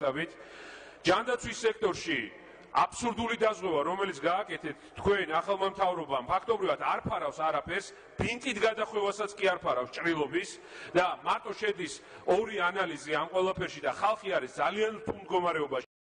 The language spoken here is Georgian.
დავით. ჯანდაცვის სექტორში აბსურდული დაზღვევა რომელიც გააკეთეთ თქვენ ახალმა მთავრობამ ფაქტობრივად არ ფარავს არაფერს ბინტით გადახვევასაც კი არ ფარავს ჭრილობის. და მარტო შედის ორი ანალიზი ამ ყველაფერში და ხალხი არის ძალიან რთულ მდგომარეობაში.